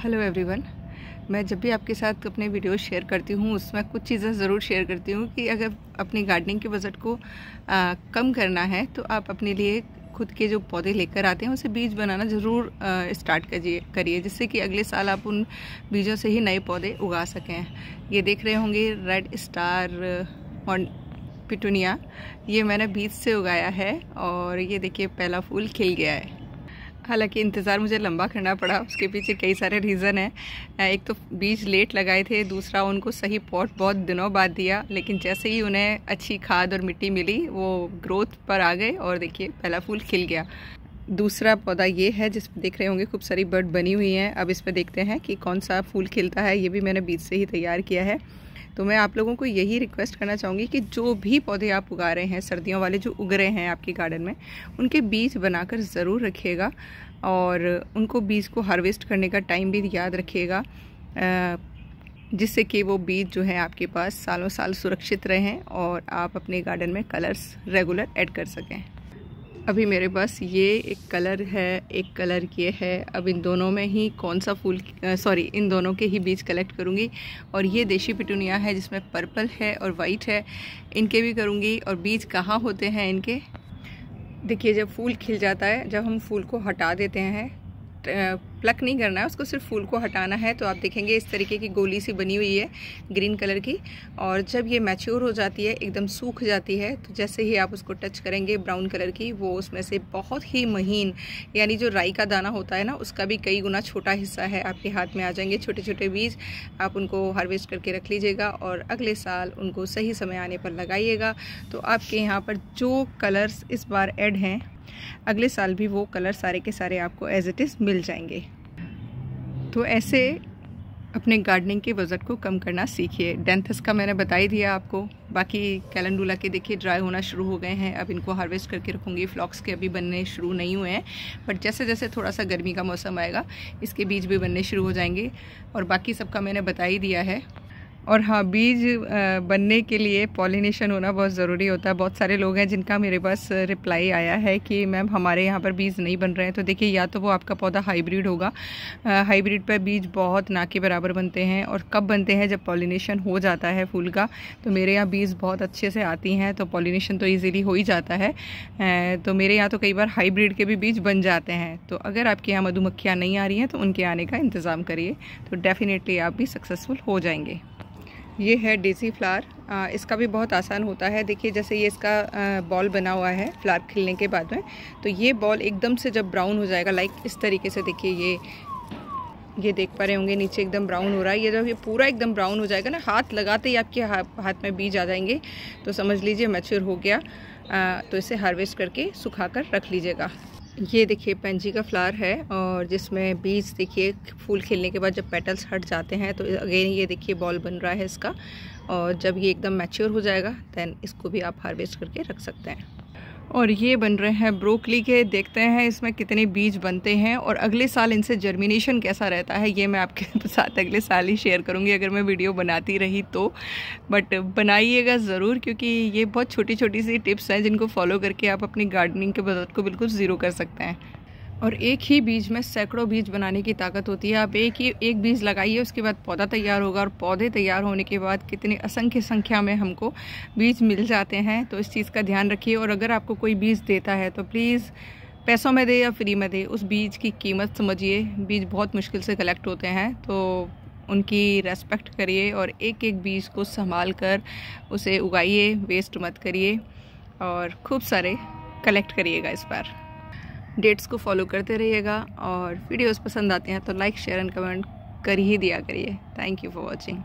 Hello everyone मैं जब भी आपके साथ अपने वीडियो शेयर करती हूँ उसमें कुछ चीज़ें ज़रूर शेयर करती हूँ कि अगर अपनी गार्डनिंग के बजट को आ, कम करना है तो आप अपने लिए खुद के जो पौधे लेकर आते हैं उसे बीज बनाना ज़रूर स्टार्ट करिए करिए जिससे कि अगले साल आप उन बीजों से ही नए पौधे उगा सकें। ये देख रहे होंगे रेड स्टार पिटूनिया ये मैंने बीज से उगाया है और ये देखिए पहला फूल खिल गया है। हालाँकि इंतज़ार मुझे लंबा करना पड़ा, उसके पीछे कई सारे रीज़न हैं। एक तो बीज लेट लगाए थे, दूसरा उनको सही पॉट बहुत दिनों बाद दिया, लेकिन जैसे ही उन्हें अच्छी खाद और मिट्टी मिली, वो ग्रोथ पर आ गए और देखिए, पहला फूल खिल गया। दूसरा पौधा ये है, जिस पर देख रहे होंगे, खूब सारी बर्ड बनी हुई हैं। अब इस पर देखते हैं कि कौन सा फूल खिलता है, ये भी मैंने बीज से ही तैयार किया है। तो मैं आप लोगों को यही रिक्वेस्ट करना चाहूँगी कि जो भी पौधे आप उगा रहे हैं, सर्दियों वाले जो उग रहे हैं आपके गार्डन में, उनके बीज बनाकर ज़रूर रखिएगा और उनको बीज को हार्वेस्ट करने का टाइम भी याद रखिएगा जिससे कि वो बीज जो है आपके पास सालों साल सुरक्षित रहें और आप अपने गार्डन में कलर्स रेगुलर ऐड कर सकें। अभी मेरे पास ये एक कलर है, एक कलर ये है। अब इन दोनों में ही कौन सा फूल सॉरी इन दोनों के ही बीज कलेक्ट करूँगी। और ये देशी पिटूनिया है, जिसमें पर्पल है और वाइट है। इनके भी करूँगी और बीज कहाँ होते हैं इनके? देखिए, जब फूल खिल जाता है, जब हम फूल को हटा देते हैं प्लक नहीं करना है, उसको सिर्फ़ फूल को हटाना है। तो आप देखेंगे इस तरीके की गोली सी बनी हुई है, ग्रीन कलर की। और जब ये मैच्योर हो जाती है, एकदम सूख जाती है तो जैसे ही आप उसको टच करेंगे ब्राउन कलर की, वो उसमें से बहुत ही महीन, यानी जो राई का दाना होता है ना, उसका भी कई गुना छोटा हिस्सा है। आपके हाथ में आ जाएँगे छोटे छोटे बीज, आप उनको हार्वेस्ट करके रख लीजिएगा और अगले साल उनको सही समय आने पर लगाइएगा। तो आपके यहाँ पर जो कलर्स इस बार एड हैं अगले साल भी वो कलर सारे के सारे आपको एज इट इज़ मिल जाएँगे। तो ऐसे अपने गार्डनिंग के बजट को कम करना सीखिए। डेंथस का मैंने बता ही दिया आपको। बाकी कैलेंडुला के देखिए ड्राई होना शुरू हो गए हैं। अब इनको हार्वेस्ट करके रखूँगी। फ्लॉक्स के अभी बनने शुरू नहीं हुए हैं। बट जैसे जैसे थोड़ा सा गर्मी का मौसम आएगा, इसके बीज भी बनने शुरू हो जाएँगे। और बाकी सबका मैंने बता ही दिया है। और हाँ बीज बनने के लिए पॉलिनेशन होना बहुत ज़रूरी होता है। बहुत सारे लोग हैं जिनका मेरे पास रिप्लाई आया है कि मैम हमारे यहाँ पर बीज नहीं बन रहे हैं। तो देखिए, या तो वो आपका पौधा हाइब्रिड होगा हाइब्रिड पर बीज बहुत ना के बराबर बनते हैं और कब बनते हैं जब पॉलिनेशन हो जाता है फूल का। तो मेरे यहाँ बीज बहुत अच्छे से आती हैं तो पॉलिनेशन तो ईज़िली हो ही जाता है। तो मेरे यहाँ तो कई बार हाइब्रिड के भी बीज बन जाते हैं। तो अगर आपके यहाँ मधुमक्खियाँ नहीं आ रही हैं तो उनके आने का इंतज़ाम करिए। तो डेफ़िनेटली आप भी सक्सेसफुल हो जाएँगे। ये है डेजी फ्लावर इसका भी बहुत आसान होता है। देखिए जैसे ये इसका बॉल बना हुआ है फ्लावर खिलने के बाद में तो ये बॉल एकदम से जब ब्राउन हो जाएगा लाइक इस तरीके से देखिए ये ये देख पा रहे होंगे नीचे एकदम ब्राउन हो रहा है। ये जब ये पूरा एकदम ब्राउन हो जाएगा ना हाथ लगाते ही आपके हाथ में बीज आ जाएँगे तो समझ लीजिए मैच्योर हो गया। आ, तो इसे हार्वेस्ट करके सुखा कर रख लीजिएगा। ये देखिए, पेंजी का फ्लावर है और जिसमें बीज देखिए, फूल खिलने के बाद जब पेटल्स हट जाते हैं तो अगेन ये देखिए बॉल बन रहा है इसका और जब ये एकदम मैच्योर हो जाएगा, दैन इसको भी आप हार्वेस्ट करके रख सकते हैं। और ये बन रहे हैं ब्रोकली के। देखते हैं इसमें कितने बीज बनते हैं और अगले साल इनसे जर्मिनेशन कैसा रहता है, ये मैं आपके साथ अगले साल ही शेयर करूँगी, अगर मैं वीडियो बनाती रही तो। बट बनाइएगा ज़रूर, क्योंकि ये बहुत छोटी छोटी सी टिप्स हैं जिनको फॉलो करके आप अपनी गार्डनिंग के बजट को बिल्कुल ज़ीरो कर सकते हैं। और एक ही बीज में सैकड़ों बीज बनाने की ताकत होती है। आप एक ही, एक बीज लगाइए, उसके बाद पौधा तैयार होगा और पौधे तैयार होने के बाद कितनी असंख्य संख्या में हमको बीज मिल जाते हैं। तो इस चीज़ का ध्यान रखिए और अगर आपको कोई बीज देता है तो प्लीज़ पैसों में दे या फ्री में दे। उस बीज की कीमत समझिए। बीज बहुत मुश्किल से कलेक्ट होते हैं। तो उनकी रेस्पेक्ट करिए और एक एक बीज को संभाल कर उसे उगाइए, वेस्ट मत करिए और खूब सारे कलेक्ट करिएगा इस बार। डेट्स को फॉलो करते रहिएगा और वीडियोस पसंद आते हैं तो लाइक, शेयर एंड कमेंट कर ही दिया करिए। Thank you for watching